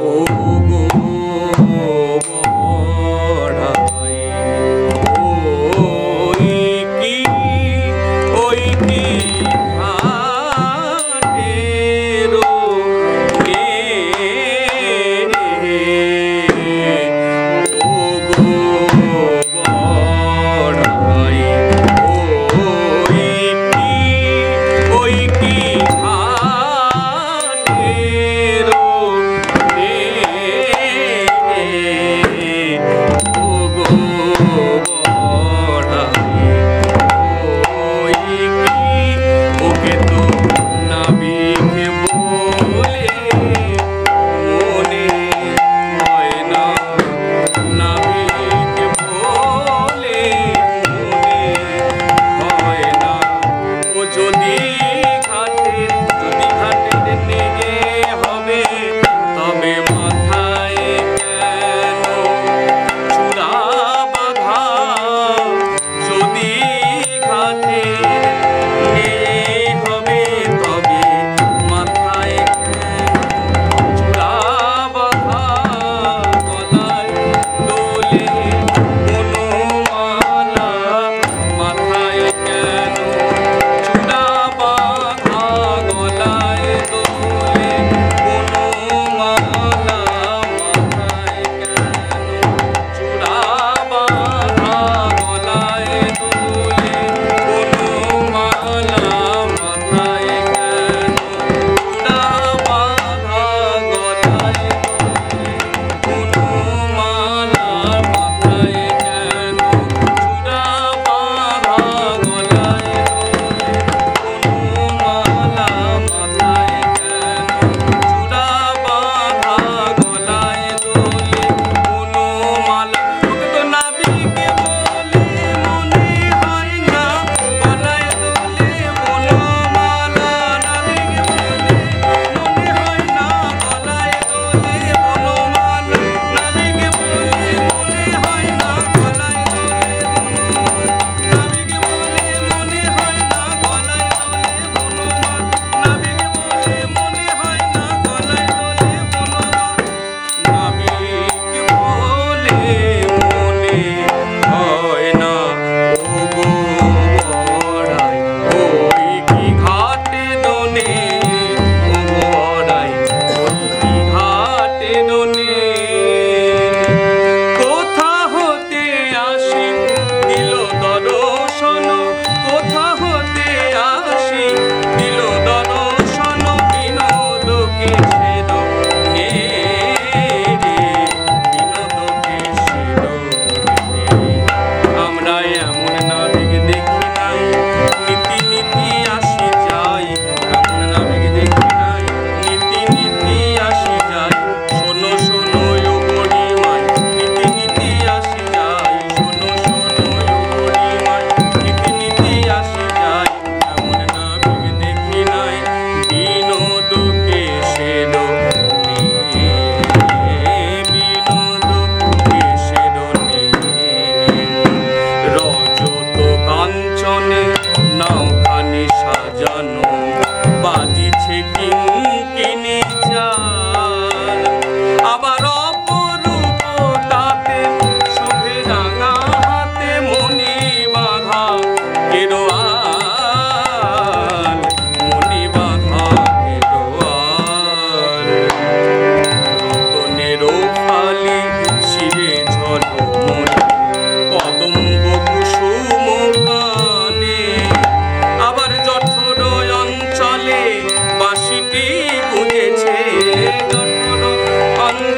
Oh, oh, oh, oh.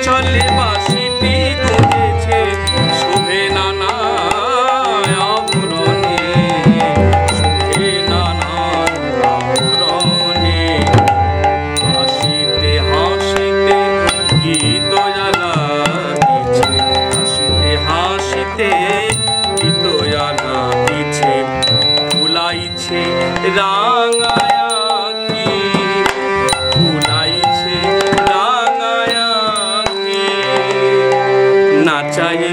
চলে বাসিটি করেছে শোভে নানা আবরণে, শোভে নানা আবরণে। হাসিতে হাসিতে গীত জ্বালাচ্ছে হাসিতে হাসিতে গীত জ্বালাচ্ছে ভুলাইছে রাঙা चाहिए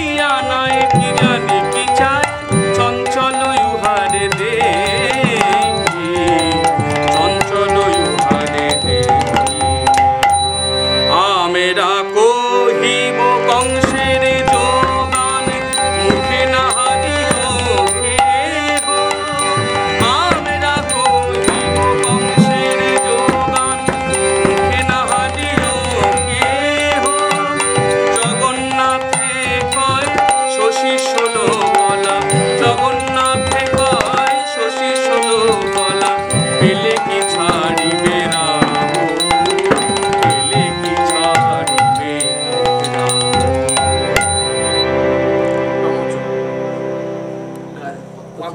ফিরিয়া নাই ফিরানি কি চাই চঞ্চল ইহারে দে চঞ্চল ইহারে দে আমেরা কহিব কংস